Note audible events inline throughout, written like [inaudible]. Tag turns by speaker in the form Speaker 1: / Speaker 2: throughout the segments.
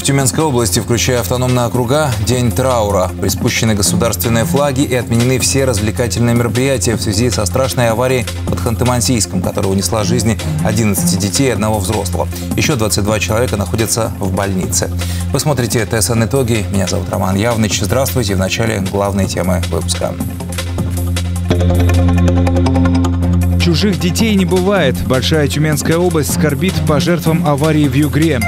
Speaker 1: В Тюменской области, включая автономные округа, день траура. Приспущены государственные флаги и отменены все развлекательные мероприятия в связи со страшной аварией под Ханты-Мансийском, которая унесла жизни 11 детей и одного взрослого. Еще 22 человека находятся в больнице. Вы смотрите ТСН «Итоги». Меня зовут Роман Явныч. Здравствуйте. В начале главные темы выпуска.
Speaker 2: Чужих детей не бывает. Большая Тюменская область скорбит по жертвам аварии в Югре.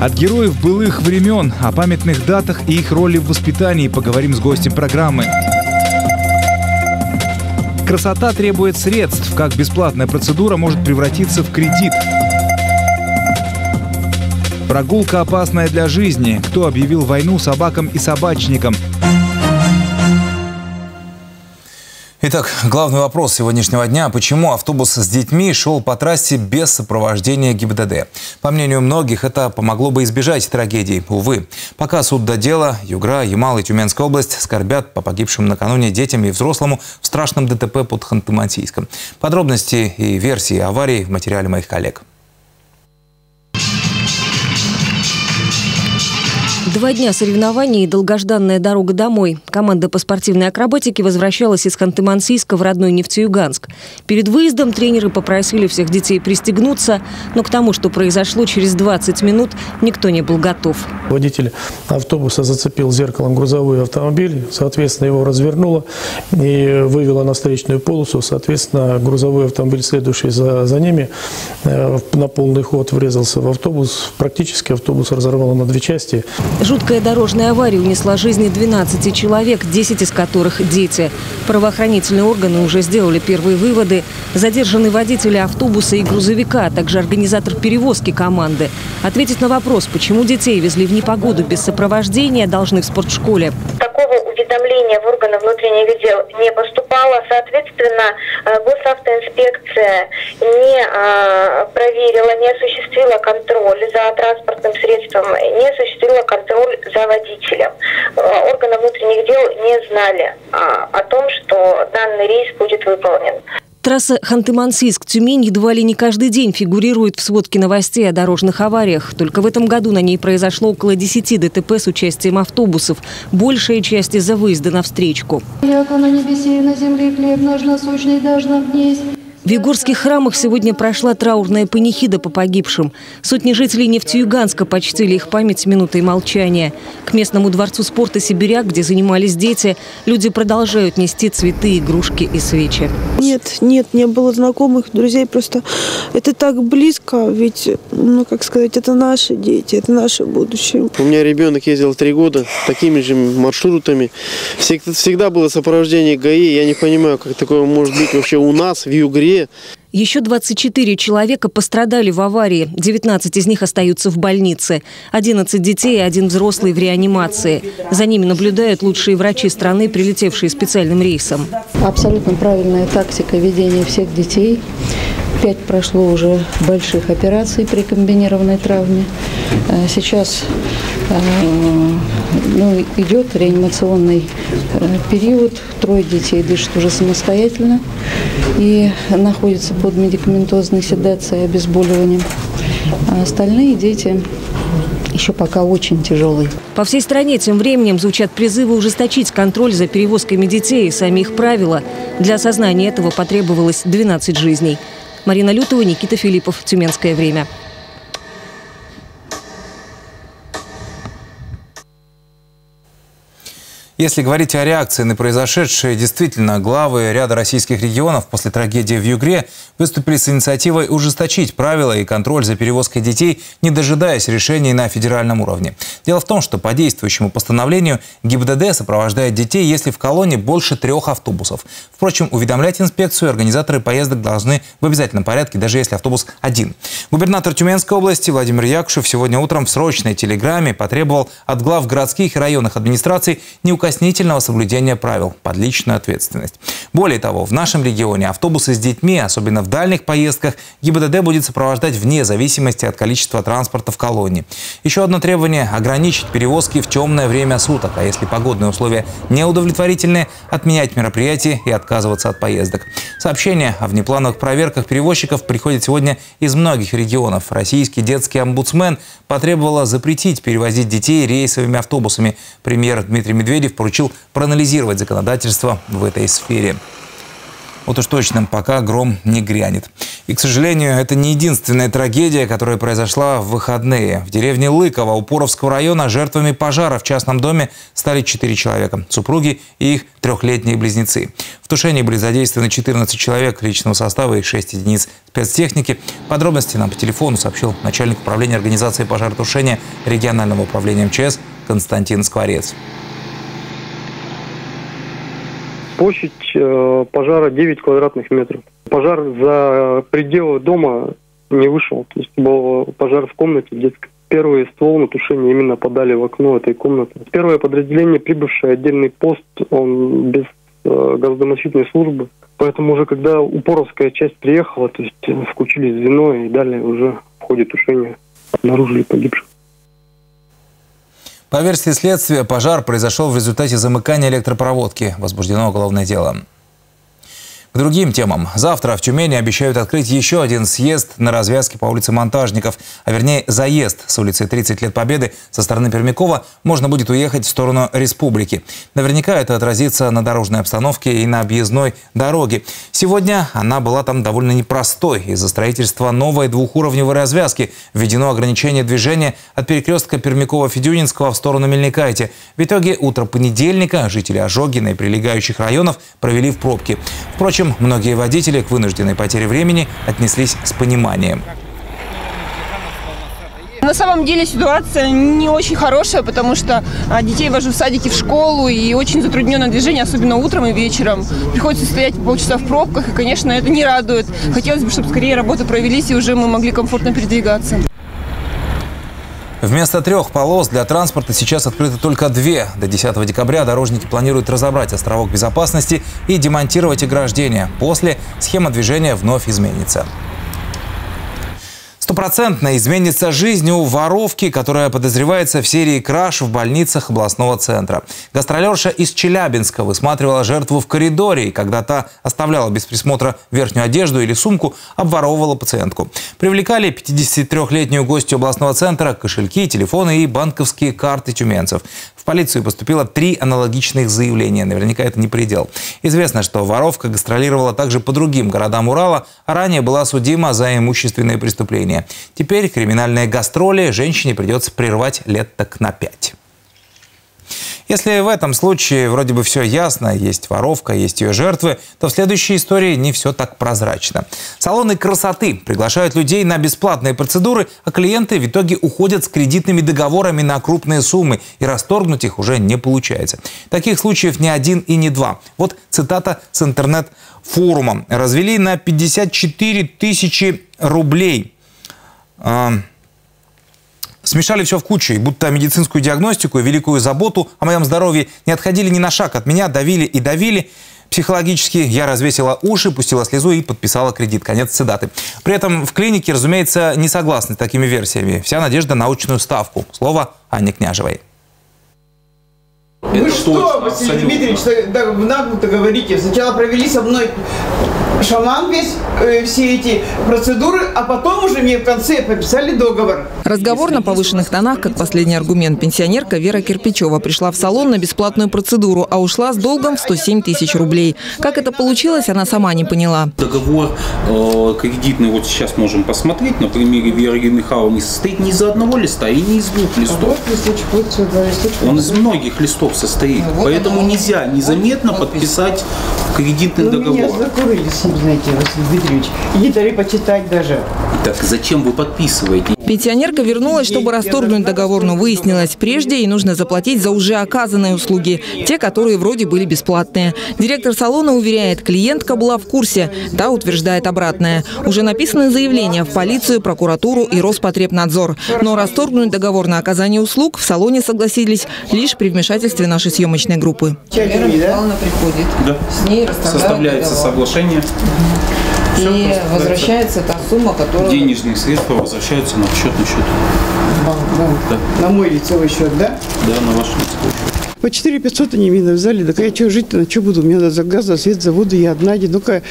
Speaker 2: От героев былых времен, о памятных датах и их роли в воспитании поговорим с гостем программы. Красота требует средств. Как бесплатная процедура может превратиться в кредит. Прогулка опасная для жизни. Кто объявил войну собакам и собачникам?
Speaker 1: Итак, главный вопрос сегодняшнего дня. Почему автобус с детьми шел по трассе без сопровождения ГИБДД? По мнению многих, это помогло бы избежать трагедий. Увы, пока суд до дела, Югра, Ямал и Тюменская область скорбят по погибшим накануне детям и взрослому в страшном ДТП под Ханты-Мансийском. Подробности и версии аварии в материале моих коллег.
Speaker 3: Два дня соревнований и долгожданная дорога домой. Команда по спортивной акробатике возвращалась из Ханты-Мансийска в родной Нефтеюганск. Перед выездом тренеры попросили всех детей пристегнуться, но к тому, что произошло через 20 минут, никто не был готов.
Speaker 4: Водитель автобуса зацепил зеркалом грузовой автомобиль, соответственно, его развернуло и вывело на встречную полосу. Соответственно, грузовой автомобиль, следующий за, за ними, э, на полный ход врезался в автобус. Практически автобус разорвало на две части.
Speaker 3: Жуткая дорожная авария унесла жизни 12 человек, 10 из которых – дети. Правоохранительные органы уже сделали первые выводы. Задержаны водители автобуса и грузовика, а также организатор перевозки команды. Ответить на вопрос, почему детей везли в непогоду без сопровождения, должны в спортшколе
Speaker 5: уведомления в органы внутренних дел не поступало. Соответственно, э, госавтоинспекция не э, проверила, не осуществила контроль за транспортным средством, не осуществила контроль за водителем. Э, органы внутренних дел не знали о том, что данный рейс будет выполнен.
Speaker 3: Трасса Ханты-Мансийск-Тюмень едва ли не каждый день фигурирует в сводке новостей о дорожных авариях. Только в этом году на ней произошло около 10 ДТП с участием автобусов. Большая часть из-за выезда на встречку.
Speaker 6: Яко на небесе и на земле хлеб наш насущный дашь нам
Speaker 3: в Егорских храмах сегодня прошла траурная панихида по погибшим. Сотни жителей Нефтеюганска почтили их память минутой молчания. К местному дворцу спорта «Сибиряк», где занимались дети, люди продолжают нести цветы, игрушки и свечи.
Speaker 7: Нет, нет, не было знакомых, друзей. Просто это так близко, ведь, ну, как сказать, это наши дети, это наше будущее.
Speaker 8: У меня ребенок ездил три года такими же маршрутами. Всегда, всегда было сопровождение ГАИ. Я не понимаю, как такое может быть вообще у нас в Югре
Speaker 3: еще 24 человека пострадали в аварии. 19 из них остаются в больнице. 11 детей и один взрослый в реанимации. За ними наблюдают лучшие врачи страны, прилетевшие специальным рейсом.
Speaker 6: Абсолютно правильная тактика ведения всех детей. Пять прошло уже больших операций при комбинированной травме. Э, сейчас э, ну, идет реанимационный э, период. Трое детей дышат уже самостоятельно и находятся под медикаментозной седацией, обезболиванием. А остальные дети еще пока очень тяжелый.
Speaker 3: По всей стране тем временем звучат призывы ужесточить контроль за перевозками детей и сами их правила. Для осознания этого потребовалось 12 жизней. Марина Лютова, Никита Филиппов. Тюменское время.
Speaker 1: Если говорить о реакции на произошедшее, действительно, главы ряда российских регионов после трагедии в Югре выступили с инициативой ужесточить правила и контроль за перевозкой детей, не дожидаясь решений на федеральном уровне. Дело в том, что по действующему постановлению ГИБДД сопровождает детей, если в колонне больше трех автобусов. Впрочем, уведомлять инспекцию организаторы поездок должны в обязательном порядке, даже если автобус один. Губернатор Тюменской области Владимир Якушев сегодня утром в срочной телеграмме потребовал от глав городских и районных администраций не указать неукоснительного соблюдения правил под личную ответственность. Более того, в нашем регионе автобусы с детьми, особенно в дальних поездках, ГИБДД будет сопровождать вне зависимости от количества транспорта в колонии. Еще одно требование – ограничить перевозки в темное время суток, а если погодные условия неудовлетворительные, отменять мероприятия и отказываться от поездок. Сообщение о внеплановых проверках перевозчиков приходит сегодня из многих регионов. Российский детский омбудсмен потребовала запретить перевозить детей рейсовыми автобусами. Премьер Дмитрий Медведев поручил проанализировать законодательство в этой сфере. Вот уж точно, пока гром не грянет. И, к сожалению, это не единственная трагедия, которая произошла в выходные. В деревне Лыково Упоровского района жертвами пожара в частном доме стали четыре человека. Супруги и их трехлетние близнецы. В тушении были задействованы 14 человек личного состава и 6 единиц спецтехники. Подробности нам по телефону сообщил начальник управления организации пожаротушения регионального управления МЧС Константин Скворец.
Speaker 9: Площадь э, пожара 9 квадратных метров. Пожар за пределы дома не вышел. То есть был пожар в комнате детской. Первый ствол на тушение именно подали в окно этой комнаты. Первое подразделение, прибывшее отдельный пост, он без э, газодомосительной службы. Поэтому уже когда упоровская часть приехала, то есть включили звено и далее уже в ходе тушения обнаружили погибших.
Speaker 1: По версии следствия, пожар произошел в результате замыкания электропроводки. Возбуждено уголовное дело. К другим темам. Завтра в Тюмени обещают открыть еще один съезд на развязке по улице Монтажников, а вернее заезд с улицы 30 лет Победы со стороны Пермякова можно будет уехать в сторону республики. Наверняка это отразится на дорожной обстановке и на объездной дороге. Сегодня она была там довольно непростой. Из-за строительства новой двухуровневой развязки введено ограничение движения от перекрестка Пермякова-Федюнинского в сторону Мельникайте. В итоге утро понедельника жители Ожогина и прилегающих районов провели в пробке. Впрочем, Впрочем, многие водители к вынужденной потере времени отнеслись с пониманием.
Speaker 10: На самом деле ситуация не очень хорошая, потому что а, детей вожу в садике, в школу, и очень затрудненное движение, особенно утром и вечером. Приходится стоять полчаса в пробках, и, конечно, это не радует. Хотелось бы, чтобы скорее работы провелись, и уже мы могли комфортно передвигаться.
Speaker 1: Вместо трех полос для транспорта сейчас открыты только две. До 10 декабря дорожники планируют разобрать островок безопасности и демонтировать ограждения. После схема движения вновь изменится. Стопроцентно изменится жизнь у воровки, которая подозревается в серии краж в больницах областного центра. Гастролерша из Челябинска высматривала жертву в коридоре, и когда та оставляла без присмотра верхнюю одежду или сумку, обворовывала пациентку. Привлекали 53-летнюю гостью областного центра, кошельки, телефоны и банковские карты тюменцев полицию поступило три аналогичных заявления. Наверняка это не предел. Известно, что воровка гастролировала также по другим городам Урала, а ранее была судима за имущественные преступления. Теперь криминальные гастроли женщине придется прервать лет так на пять. Если в этом случае вроде бы все ясно, есть воровка, есть ее жертвы, то в следующей истории не все так прозрачно. Салоны красоты приглашают людей на бесплатные процедуры, а клиенты в итоге уходят с кредитными договорами на крупные суммы, и расторгнуть их уже не получается. Таких случаев не один и не два. Вот цитата с интернет-форума. «Развели на 54 тысячи рублей». Смешали все в кучу, и будто медицинскую диагностику и великую заботу о моем здоровье не отходили ни на шаг от меня, давили и давили. Психологически я развесила уши, пустила слезу и подписала кредит. Конец цитаты. При этом в клинике, разумеется, не согласны с такими версиями. Вся надежда на научную ставку. Слово Анне Княжевой.
Speaker 11: Вы что, Василий Дмитриевич, так нагло-то говорите. Сначала провели со мной шаман весь, э, все эти процедуры, а потом уже мне в конце подписали договор.
Speaker 12: Разговор на повышенных тонах, как последний аргумент. Пенсионерка Вера Кирпичева пришла в салон на бесплатную процедуру, а ушла с долгом в 107 тысяч рублей. Как это получилось, она сама не поняла.
Speaker 13: Договор э, кредитный вот сейчас можем посмотреть. На примере Веры Михайловны состоит не из одного листа и не из двух листов. Он из многих листов состоит. Ну, Поэтому нельзя незаметно подписать кредитный договор.
Speaker 11: Закурили, знаете, Василий Дмитриевич. И дали почитать даже.
Speaker 13: Так зачем вы подписываете?
Speaker 12: Пенсионерка вернулась, чтобы расторгнуть договор, но выяснилось, прежде ей нужно заплатить за уже оказанные услуги, те, которые вроде были бесплатные. Директор салона уверяет, клиентка была в курсе, та утверждает обратное. Уже написаны заявления в полицию, прокуратуру и Роспотребнадзор. Но расторгнуть договор на оказание услуг в салоне согласились лишь при вмешательстве нашей съемочной группы.
Speaker 10: Вера Михайловна приходит.
Speaker 13: Да.
Speaker 10: С ней
Speaker 13: Составляется
Speaker 10: договор.
Speaker 13: соглашение.
Speaker 10: И возвращается та сумма, которую...
Speaker 13: Денежные средства возвращаются на счетный счет. Да.
Speaker 11: На мой лицевой счет, да?
Speaker 13: Да, на ваш лицевой счет.
Speaker 11: По 4 500 они мне взяли. Так я что жить-то, на что буду? Мне надо за газ, за свет, за воду, я одна, одинокая.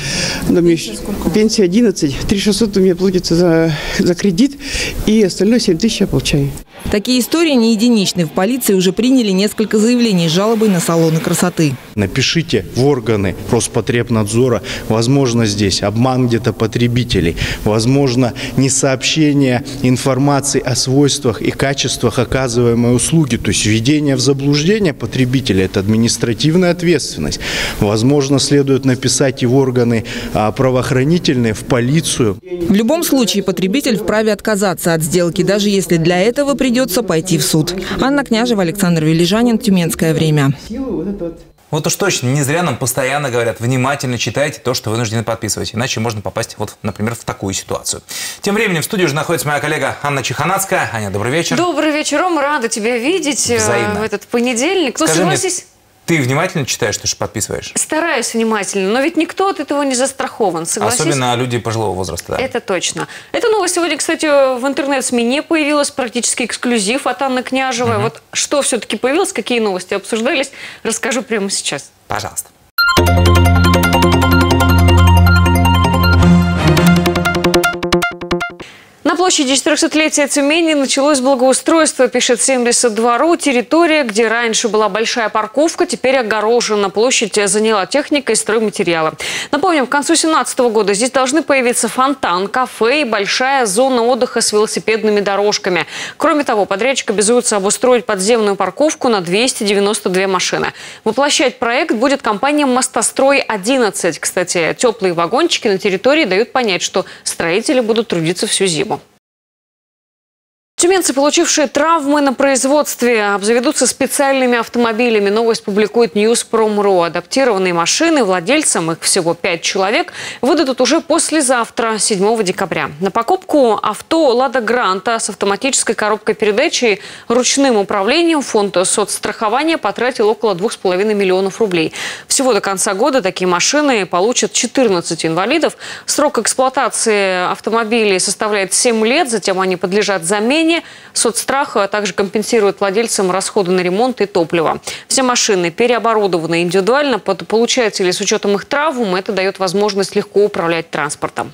Speaker 11: Да, мне еще пенсия 11. 3 600 у меня платится за, за кредит, и остальное 7 тысяч я получаю.
Speaker 12: Такие истории не единичны. В полиции уже приняли несколько заявлений с жалобой на салоны красоты.
Speaker 14: Напишите в органы Роспотребнадзора. Возможно, здесь обман где-то потребителей. Возможно, несообщение информации о свойствах и качествах оказываемой услуги. То есть введение в заблуждение потребителя – это административная ответственность. Возможно, следует написать и в органы а, правоохранительные, в полицию.
Speaker 12: В любом случае потребитель вправе отказаться от сделки, даже если для этого придется пойти в суд. Анна Княжева, Александр Велижанин, Тюменское время.
Speaker 1: Вот уж точно, не зря нам постоянно говорят, внимательно читайте то, что вынуждены подписывать, иначе можно попасть, вот, например, в такую ситуацию. Тем временем в студии уже находится моя коллега Анна Чеханацкая. Аня, добрый вечер.
Speaker 15: Добрый вечер, Рома. Рада тебя видеть э,
Speaker 1: Взаимно.
Speaker 15: в этот понедельник. Ну,
Speaker 1: Скажи мне,
Speaker 15: согласись,
Speaker 1: ты внимательно читаешь, то, что подписываешь?
Speaker 15: стараюсь внимательно, но ведь никто от этого не застрахован. Согласись?
Speaker 1: Особенно люди пожилого возраста. Да?
Speaker 15: Это точно. Эта новость сегодня, кстати, в интернет-СМИ не появилась, практически эксклюзив от Анны Княжевой. Вот что все-таки появилось, какие новости обсуждались, расскажу прямо сейчас.
Speaker 1: Пожалуйста.
Speaker 15: На площади 400-летия Тюмени началось благоустройство, пишет 72.ru. Территория, где раньше была большая парковка, теперь огорожена. Площадь заняла техника и стройматериалы. Напомним, к концу 2017 года здесь должны появиться фонтан, кафе и большая зона отдыха с велосипедными дорожками. Кроме того, подрядчик обязуется обустроить подземную парковку на 292 машины. Воплощать проект будет компания «Мостострой-11». Кстати, теплые вагончики на территории дают понять, что строители будут трудиться всю зиму. Тюменцы, получившие травмы на производстве, обзаведутся специальными автомобилями. Новость публикует Newsprom.ru. Адаптированные машины владельцам, их всего пять человек, выдадут уже послезавтра, 7 декабря. На покупку авто «Лада Гранта» с автоматической коробкой передач и ручным управлением фонд соцстрахования потратил около 2,5 миллионов рублей. Всего до конца года такие машины получат 14 инвалидов. Срок эксплуатации автомобилей составляет 7 лет, затем они подлежат замене. Соцстрах а также компенсирует владельцам расходы на ремонт и топливо. Все машины переоборудованы индивидуально под получателей с учетом их травм. Это дает возможность легко управлять транспортом.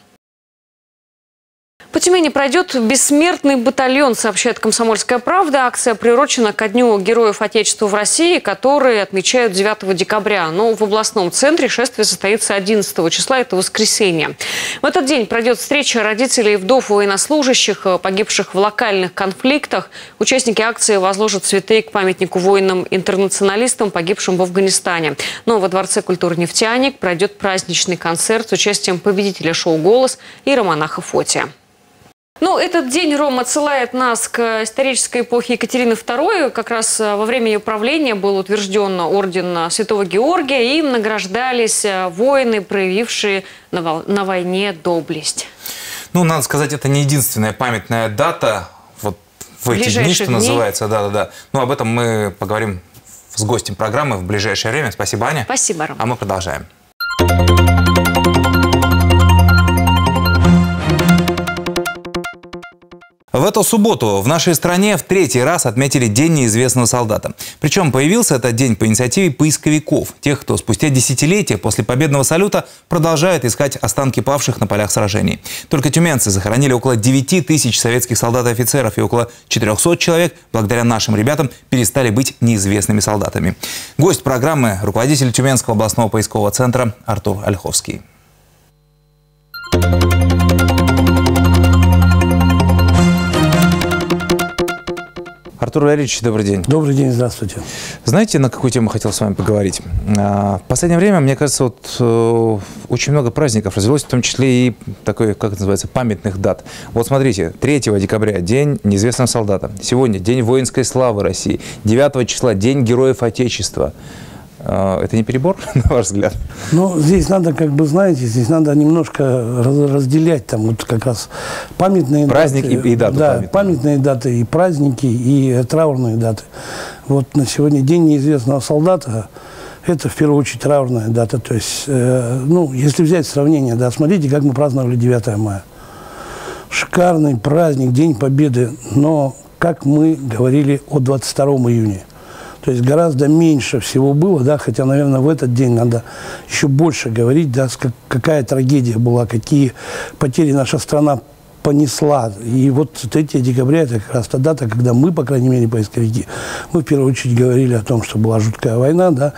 Speaker 15: По Тюмени пройдет бессмертный батальон, сообщает «Комсомольская правда». Акция приурочена ко Дню Героев Отечества в России, который отмечают 9 декабря. Но в областном центре шествие состоится 11 числа, это воскресенье. В этот день пройдет встреча родителей вдов военнослужащих, погибших в локальных конфликтах. Участники акции возложат цветы к памятнику воинам-интернационалистам, погибшим в Афганистане. Но во Дворце культуры «Нефтяник» пройдет праздничный концерт с участием победителя шоу «Голос» и Романаха Фотия. Ну, этот день, Ром, отсылает нас к исторической эпохе Екатерины II. Как раз э, во время ее правления был утвержден орден Святого Георгия, и им награждались э, воины, проявившие на, войне доблесть.
Speaker 1: Ну, надо сказать, это не единственная памятная дата вот в эти дни, что
Speaker 15: дней.
Speaker 1: называется. Да-да-да. Ну, об этом мы поговорим с гостем программы в ближайшее время. Спасибо, Аня.
Speaker 15: Спасибо, Ром.
Speaker 1: А мы продолжаем. В эту субботу в нашей стране в третий раз отметили День неизвестного солдата. Причем появился этот день по инициативе поисковиков, тех, кто спустя десятилетия после победного салюта продолжает искать останки павших на полях сражений. Только тюменцы захоронили около 9 тысяч советских солдат и офицеров, и около 400 человек, благодаря нашим ребятам, перестали быть неизвестными солдатами. Гость программы – руководитель Тюменского областного поискового центра Артур Ольховский. Артур Валерьевич, добрый день.
Speaker 16: Добрый день, здравствуйте.
Speaker 1: Знаете, на какую тему хотел с вами поговорить? А, в последнее время, мне кажется, вот э, очень много праздников развелось, в том числе и такой, как это называется, памятных дат. Вот смотрите, 3 декабря – День неизвестного солдата. Сегодня – День воинской славы России. 9 числа – День героев Отечества. А, это не перебор, [laughs] на ваш взгляд?
Speaker 16: Ну, здесь надо, как бы, знаете, здесь надо немножко разделять там вот как раз памятные
Speaker 1: Праздник
Speaker 16: даты.
Speaker 1: и, и даты.
Speaker 16: Да,
Speaker 1: памятные.
Speaker 16: памятные даты и праздники, и траурные даты. Вот на сегодня День неизвестного солдата, это в первую очередь траурная дата. То есть, э, ну, если взять сравнение, да, смотрите, как мы праздновали 9 мая. Шикарный праздник, День Победы, но как мы говорили о 22 июня – то есть гораздо меньше всего было, да, хотя, наверное, в этот день надо еще больше говорить, да, какая трагедия была, какие потери наша страна понесла. И вот 3 декабря это как раз та дата, когда мы, по крайней мере, поисковики, мы в первую очередь говорили о том, что была жуткая война, да,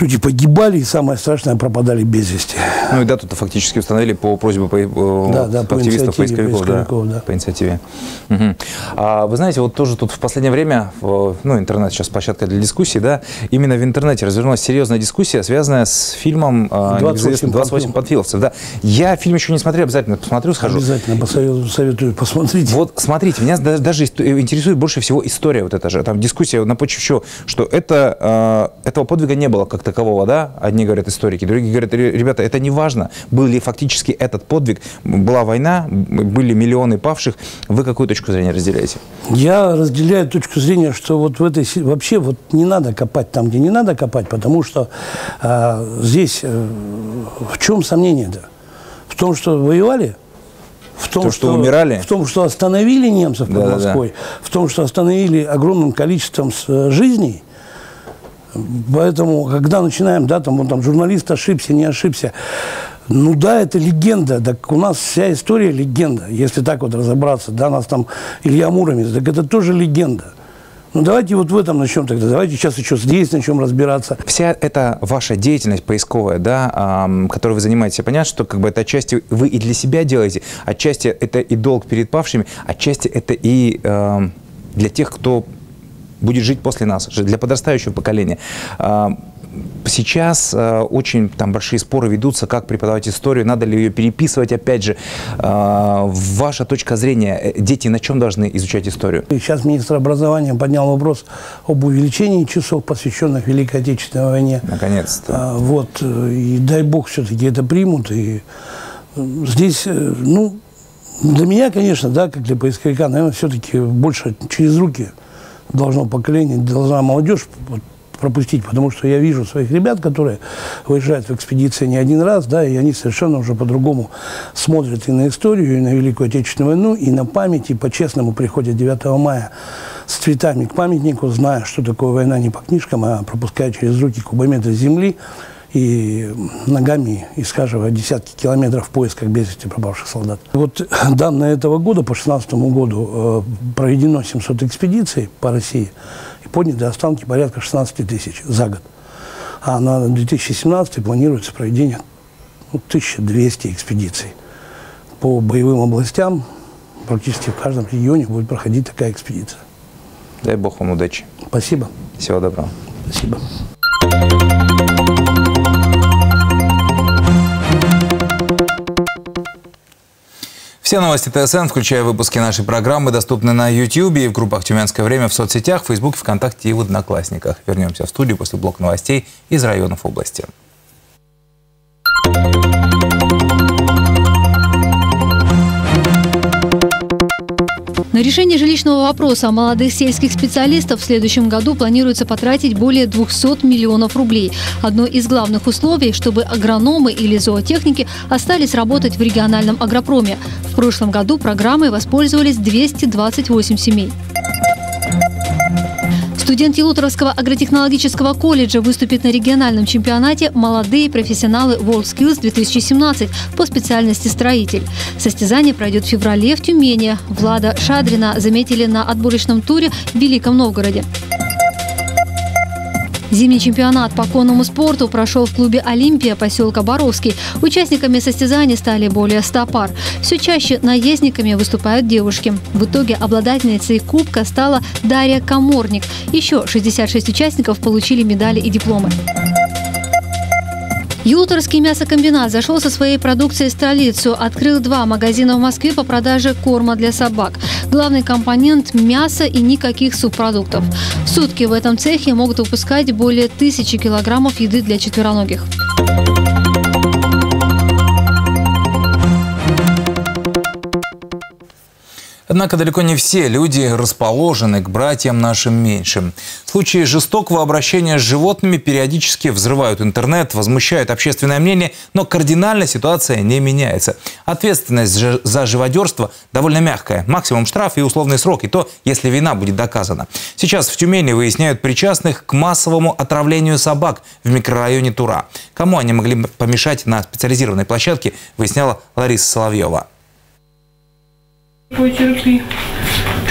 Speaker 16: люди погибали и, самое страшное, пропадали без вести.
Speaker 1: Ну и дату-то фактически установили по просьбе по, э,
Speaker 16: да, да, по
Speaker 1: активистов поисковиков.
Speaker 16: поисковиков
Speaker 1: да,
Speaker 16: да.
Speaker 1: По инициативе. Угу. А, вы знаете, вот тоже тут в последнее время, ну, интернет сейчас площадка для дискуссий, да, именно в интернете развернулась серьезная дискуссия, связанная с фильмом
Speaker 16: 28,
Speaker 1: 28 панфиловцев. Да. Я фильм еще не смотрел, обязательно посмотрю, схожу.
Speaker 16: Обязательно посоветую, советую посмотреть.
Speaker 1: Вот смотрите, меня даже интересует больше всего история вот эта же. Там дискуссия на почве чего, что это, э, этого подвига не было как такового, да? Одни говорят историки, другие говорят, ребята, это не важно, был ли фактически этот подвиг, была война, были миллионы павших. Вы какую точку зрения разделяете?
Speaker 16: Я разделяю точку зрения, что вот в этой вообще вот не надо копать там, где не надо копать, потому что э, здесь э, в чем сомнение-то? В том, что воевали? В том,
Speaker 1: То, что, что умирали?
Speaker 16: В том, что остановили немцев под да, Москвой, да, да. в том, что остановили огромным количеством э, жизней. Поэтому, когда начинаем, да, там, он там журналист ошибся, не ошибся, ну да, это легенда. Так у нас вся история легенда, если так вот разобраться. Да, нас там Илья Муромец, так это тоже легенда. Ну давайте вот в этом начнем тогда. Давайте сейчас еще здесь начнем разбираться.
Speaker 1: Вся эта ваша деятельность поисковая, да, эм, которой вы занимаетесь, понятно, что как бы это отчасти вы и для себя делаете, отчасти это и долг перед павшими, отчасти это и э, для тех, кто будет жить после нас, для подрастающего поколения. А, сейчас э, очень там большие споры ведутся, как преподавать историю, надо ли ее переписывать, опять же. Э, ваша точка зрения, э, дети на чем должны изучать историю?
Speaker 16: Сейчас министр образования поднял вопрос об увеличении часов, посвященных Великой Отечественной войне.
Speaker 1: Наконец-то.
Speaker 16: А, вот, и дай бог все-таки это примут. И здесь, ну, для меня, конечно, да, как для поисковика, наверное, все-таки больше через руки должно поколение, должна молодежь пропустить, потому что я вижу своих ребят, которые выезжают в экспедиции не один раз, да, и они совершенно уже по-другому смотрят и на историю, и на Великую Отечественную войну, и на память, и по-честному приходят 9 мая с цветами к памятнику, зная, что такое война не по книжкам, а пропуская через руки кубометры земли, и ногами исхаживая десятки километров в поисках без вести пропавших солдат. Вот [clears throat] данные этого года, по 2016 году, э, проведено 700 экспедиций по России и подняты останки порядка 16 тысяч за год. А на 2017 планируется проведение ну, 1200 экспедиций. По боевым областям практически в каждом регионе будет проходить такая экспедиция.
Speaker 1: Дай Бог вам удачи.
Speaker 16: Спасибо.
Speaker 1: Всего доброго.
Speaker 16: Спасибо.
Speaker 1: Все новости ТСН, включая выпуски нашей программы, доступны на YouTube и в группах «Тюменское время» в соцсетях, в Фейсбуке, ВКонтакте и в Одноклассниках. Вернемся в студию после блока новостей из районов области.
Speaker 17: На решение жилищного вопроса молодых сельских специалистов в следующем году планируется потратить более 200 миллионов рублей. Одно из главных условий, чтобы агрономы или зоотехники остались работать в региональном агропроме. В прошлом году программой воспользовались 228 семей. Студент Елуторовского агротехнологического колледжа выступит на региональном чемпионате «Молодые профессионалы WorldSkills 2017» по специальности «Строитель». Состязание пройдет в феврале в Тюмени. Влада Шадрина заметили на отборочном туре в Великом Новгороде. Зимний чемпионат по конному спорту прошел в клубе «Олимпия» поселка Боровский. Участниками состязаний стали более 100 пар. Все чаще наездниками выступают девушки. В итоге обладательницей кубка стала Дарья Каморник. Еще 66 участников получили медали и дипломы. Юлторский мясокомбинат зашел со своей продукцией в столицу. Открыл два магазина в Москве по продаже корма для собак. Главный компонент – мясо и никаких субпродуктов. В сутки в этом цехе могут выпускать более тысячи килограммов еды для четвероногих.
Speaker 1: Однако далеко не все люди расположены к братьям нашим меньшим. Случаи жестокого обращения с животными периодически взрывают интернет, возмущают общественное мнение, но кардинально ситуация не меняется. Ответственность за живодерство довольно мягкая. Максимум штраф и условный срок, и то, если вина будет доказана. Сейчас в Тюмени выясняют причастных к массовому отравлению собак в микрорайоне Тура. Кому они могли помешать на специализированной площадке, выясняла Лариса Соловьева.
Speaker 18: Потерпи.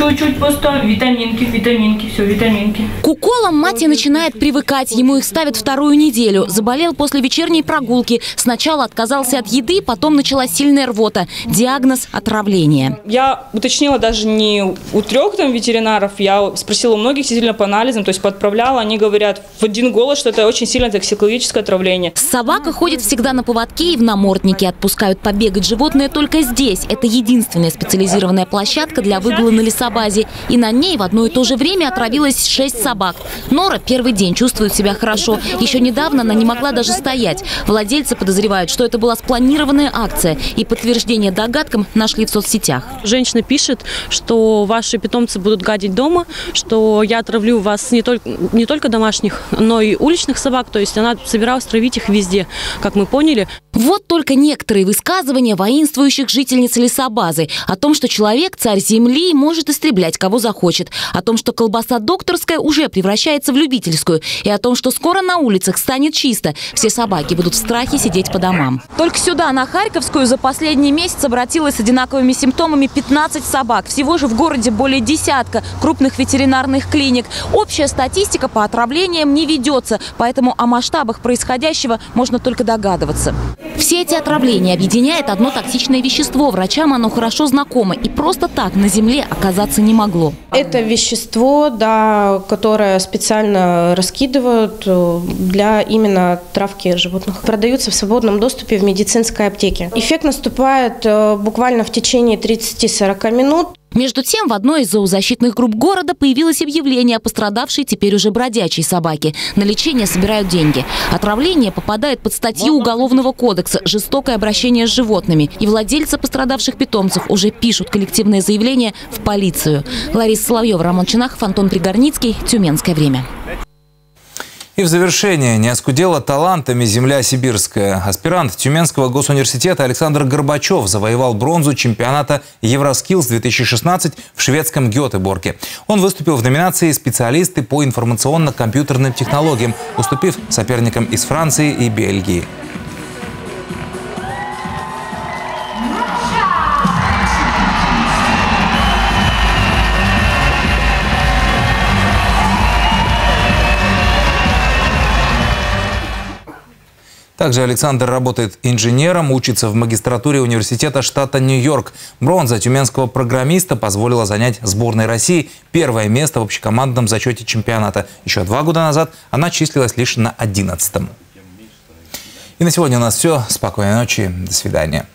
Speaker 18: Чуть-чуть поставь. Витаминки, витаминки, все, витаминки.
Speaker 19: К уколам Мати начинает привыкать. Ему их ставят вторую неделю. Заболел после вечерней прогулки. Сначала отказался от еды, потом началась сильная рвота. Диагноз – отравление.
Speaker 18: Я уточнила даже не у трех там ветеринаров, я спросила у многих действительно по анализам, то есть подправляла. Они говорят в один голос, что это очень сильное токсикологическое отравление.
Speaker 19: Собака ходит всегда на поводке и в наморднике. Отпускают побегать животные только здесь. Это единственная специализированная площадка для выгула на лесополосе базе. И на ней в одно и то же время отравилось шесть собак. Нора первый день чувствует себя хорошо. Еще недавно она не могла даже стоять. Владельцы подозревают, что это была спланированная акция. И подтверждение догадкам нашли в соцсетях.
Speaker 20: Женщина пишет, что ваши питомцы будут гадить дома, что я отравлю вас не только, не только домашних, но и уличных собак. То есть она собиралась травить их везде, как мы поняли.
Speaker 19: Вот только некоторые высказывания воинствующих жительниц лесобазы о том, что человек, царь земли, может истреблять кого захочет, о том, что колбаса докторская уже превращается в любительскую, и о том, что скоро на улицах станет чисто. Все собаки будут в страхе сидеть по домам. Только сюда, на Харьковскую, за последний месяц обратилось с одинаковыми симптомами 15 собак. Всего же в городе более десятка крупных ветеринарных клиник. Общая статистика по отравлениям не ведется, поэтому о масштабах происходящего можно только догадываться. Все эти отравления объединяет одно токсичное вещество. Врачам оно хорошо знакомо и просто так на Земле оказаться не могло.
Speaker 21: Это вещество, да, которое специально раскидывают э, для именно травки животных. Продаются в свободном доступе в медицинской аптеке. Эффект наступает э, буквально в течение 30-40 минут.
Speaker 19: Между тем, в одной из зоозащитных групп города появилось объявление о пострадавшей теперь уже бродячей собаке. На лечение собирают деньги. Отравление попадает под статью Уголовного кодекса «Жестокое обращение с животными». И владельцы пострадавших питомцев уже пишут коллективное заявление в полицию. Лариса Соловьева, Роман Чинахов, Антон Пригорницкий. Тюменское время.
Speaker 1: И в завершение не оскудела талантами земля сибирская. Аспирант Тюменского госуниверситета Александр Горбачев завоевал бронзу чемпионата Евроскиллс-2016 в шведском Гетеборге. Он выступил в номинации «Специалисты по информационно-компьютерным технологиям», уступив соперникам из Франции и Бельгии. Также Александр работает инженером, учится в магистратуре университета штата Нью-Йорк. Бронза тюменского программиста позволила занять сборной России первое место в общекомандном зачете чемпионата. Еще два года назад она числилась лишь на 11 -м. И на сегодня у нас все. Спокойной ночи. До свидания.